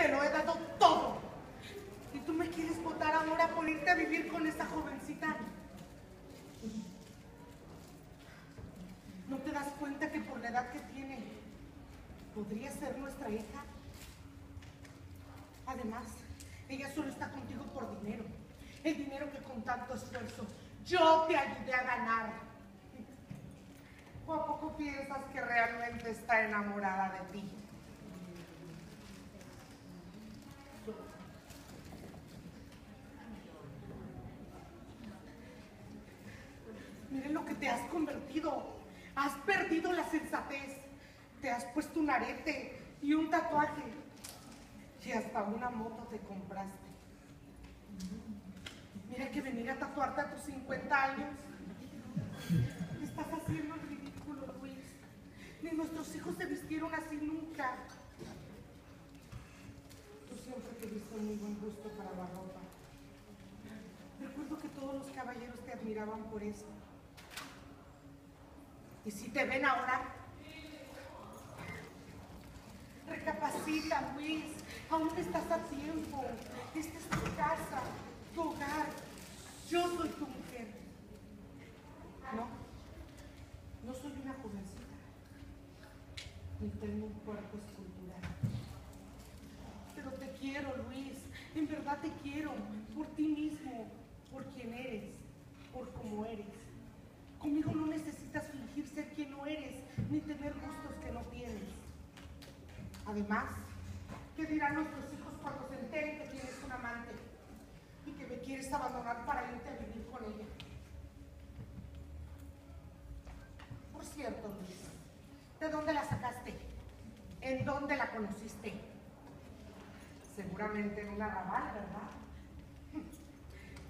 Te lo he dado todo. Y tú me quieres votar ahora por irte a vivir con esa jovencita. ¿No te das cuenta que por la edad que tiene podría ser nuestra hija? Además, ella solo está contigo por dinero. El dinero que con tanto esfuerzo yo te ayudé a ganar. ¿O a poco piensas que realmente está enamorada de ti? Miren lo que te has convertido. Has perdido la sensatez. Te has puesto un arete y un tatuaje. Y hasta una moto te compraste. Mira que venir a tatuarte a tus 50 años. Estás haciendo el ridículo, Luis. Ni nuestros hijos se vistieron así nunca. Tú siempre tuviste muy buen gusto para la ropa. Recuerdo que todos los caballeros te admiraban por eso. Y si te ven ahora, recapacita, Luis. Aún estás a tiempo. Esta es tu casa, tu hogar. Yo soy tu mujer. No, no soy una jovencita. Ni tengo un cuerpo escultural. Pero te quiero, Luis. En verdad te quiero. Por ti mismo. Por quien eres. Por cómo eres. Conmigo no tener gustos que no tienes. Además, ¿qué dirán nuestros hijos cuando se enteren que tienes un amante y que me quieres abandonar para irte a vivir con ella? Por cierto, Luis, ¿de dónde la sacaste? ¿En dónde la conociste? Seguramente en un arrabal, ¿verdad?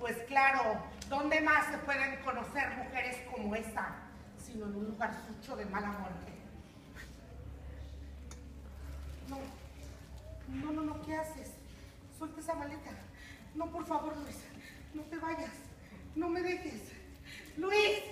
Pues claro, ¿dónde más se pueden conocer mujeres como esta? Sino en un lugar sucho de mala muerte. No, no, no, no, ¿qué haces? Suelta esa maleta. No, por favor, Luis, no te vayas. No me dejes. Luis.